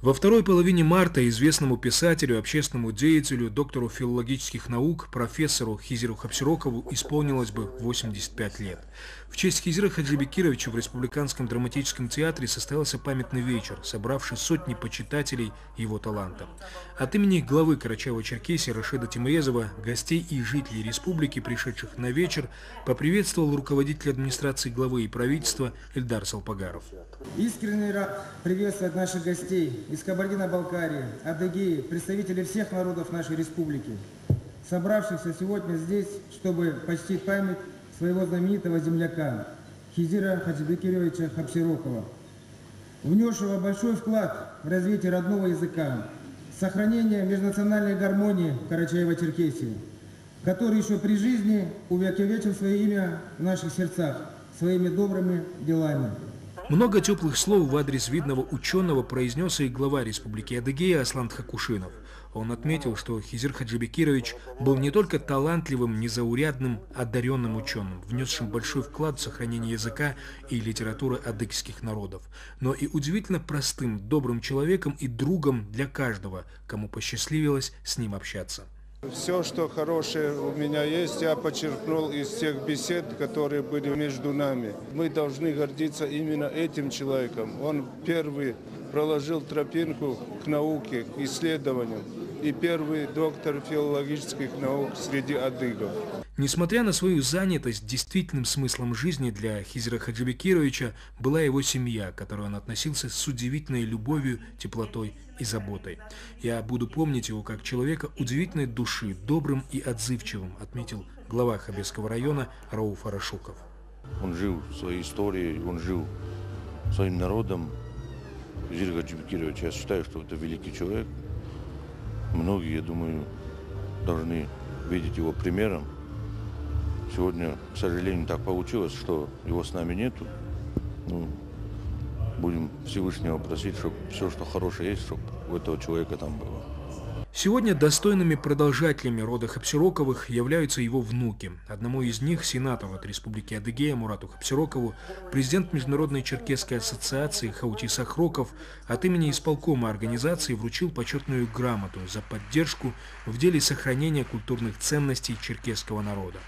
Во второй половине марта известному писателю, общественному деятелю, доктору филологических наук, профессору Хизеру Хапсирокову исполнилось бы 85 лет. В честь Хизера Хаджибекировича в Республиканском драматическом театре состоялся памятный вечер, собравший сотни почитателей его таланта. От имени главы Карачаева-Черкесии Рашида Тимоезова, гостей и жителей республики, пришедших на вечер, поприветствовал руководитель администрации главы и правительства Эльдар Салпагаров. Искренне рад приветствовать наших гостей из Кабардино-Балкарии, Адыгеи, представителей всех народов нашей республики, собравшихся сегодня здесь, чтобы почтить память своего знаменитого земляка Хизира Хаджибекировича Хапсирокова, внесшего большой вклад в развитие родного языка, сохранение межнациональной гармонии в Карачаево-Черкесии, который еще при жизни увековечил свое имя в наших сердцах своими добрыми делами. Много теплых слов в адрес видного ученого произнес и глава Республики Адыгея Аслан Хакушинов. Он отметил, что Хизир Хаджибекирович был не только талантливым, незаурядным, одаренным ученым, внесшим большой вклад в сохранение языка и литературы адыгских народов, но и удивительно простым, добрым человеком и другом для каждого, кому посчастливилось с ним общаться. Все, что хорошее у меня есть, я подчеркнул из тех бесед, которые были между нами. Мы должны гордиться именно этим человеком. Он первый проложил тропинку к науке, к исследованию и первый доктор филологических наук среди адыгов. Несмотря на свою занятость, действительным смыслом жизни для Хизера Хаджибекировича была его семья, к которой он относился с удивительной любовью, теплотой и заботой. «Я буду помнить его как человека удивительной души, добрым и отзывчивым», отметил глава Хабесского района Рауф Арашуков. Он жил своей историей, он жил своим народом. Хизер Хаджибекирович, я считаю, что это великий человек. Многие, я думаю, должны видеть его примером. Сегодня, к сожалению, так получилось, что его с нами нету. Ну, будем Всевышнего просить, чтобы все, что хорошее есть, чтобы у этого человека там было. Сегодня достойными продолжателями рода Хапсироковых являются его внуки. Одному из них, сенатору от Республики Адыгея Мурату Хапсирокову, президент Международной черкесской ассоциации Хаути Сахроков от имени исполкома организации вручил почетную грамоту за поддержку в деле сохранения культурных ценностей черкесского народа.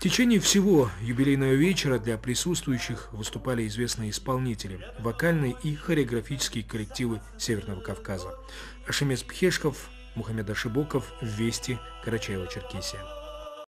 В течение всего юбилейного вечера для присутствующих выступали известные исполнители, вокальные и хореографические коллективы Северного Кавказа. Ашемес Пхешков, Мухаммед Ашибоков, Вести, Карачаева-Черкесия.